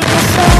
take a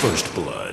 First Blood.